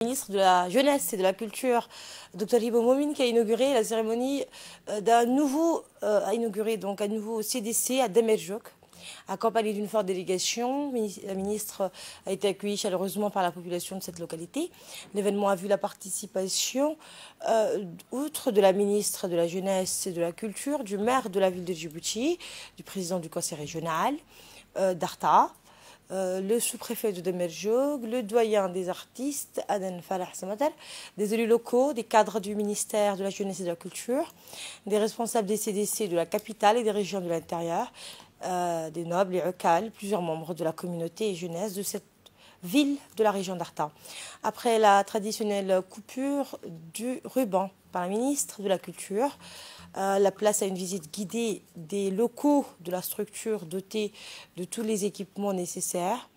ministre de la Jeunesse et de la Culture, Dr Hibo Momin, qui a inauguré la cérémonie d'un nouveau, a inauguré donc un nouveau CDC à Demerjok, accompagné d'une forte délégation. La ministre a été accueillie chaleureusement par la population de cette localité. L'événement a vu la participation, euh, outre de la ministre de la Jeunesse et de la Culture, du maire de la ville de Djibouti, du président du conseil régional, euh, d'Arta, euh, le sous-préfet de Demerjog, le doyen des artistes, Aden Falah Samatal, des élus locaux, des cadres du ministère de la Jeunesse et de la Culture, des responsables des CDC de la capitale et des régions de l'intérieur, euh, des nobles et Eukal, plusieurs membres de la communauté et jeunesse de cette ville de la région d'Arta. Après la traditionnelle coupure du ruban par la ministre de la Culture, euh, la place à une visite guidée des locaux de la structure dotée de tous les équipements nécessaires.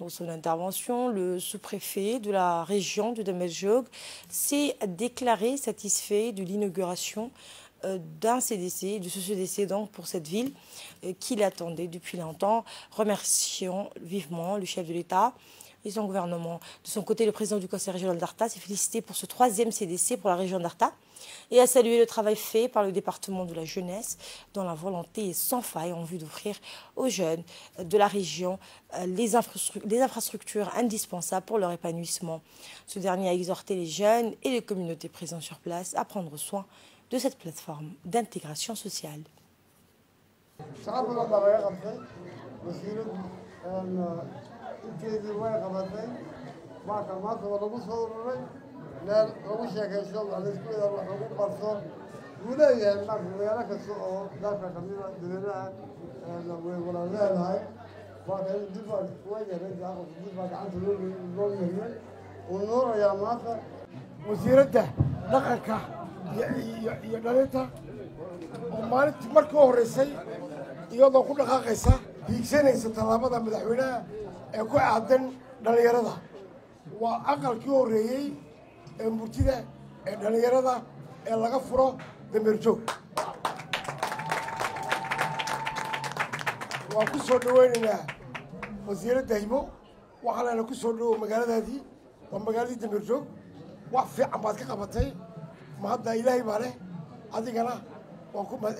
Dans son intervention, le sous-préfet de la région de Dameljog s'est déclaré satisfait de l'inauguration d'un CDC, de ce CDC donc pour cette ville euh, qu'il attendait depuis longtemps. Remercions vivement le chef de l'État et son gouvernement. De son côté, le président du conseil régional d'Arta s'est félicité pour ce troisième CDC pour la région d'Arta et a salué le travail fait par le département de la jeunesse dont la volonté est sans faille en vue d'offrir aux jeunes de la région euh, les, infrastructures indispensables pour leur épanouissement. Ce dernier a exhorté les jeunes et les communautés présentes sur place à prendre soin de cette plateforme d'intégration sociale. inteedii way qabatay marka maanta waa lagu soo ururay meel lagu sheekaysto wax wax lagu barto wuu leeyahay marka meelo kasta oo dalka kamida dadweynaha way wada leedahay marka in dib baa kuwa gacanta loo yariyey uu noorayaa maanta wasiiradda dhaqanka iyo dhalinta oo maalintii markii horeysay iyadoo ku dhaqaaqaysa hiigsanaysa tallaabada madaxweynaha ee ku aadan dhallinyarada. Waa aqalkii horreeyey ee murtida ee dhallinyarada ee laga furo dameerjoog waan ku soo dhaweynaynaa wasiiradda himo waxaa leena ku soo dhawow magaaladaadii waa magaaladii dameerjoog wax fiican baad ka qabatay ma hadda ilaahay baa leh adigana waan ku mahad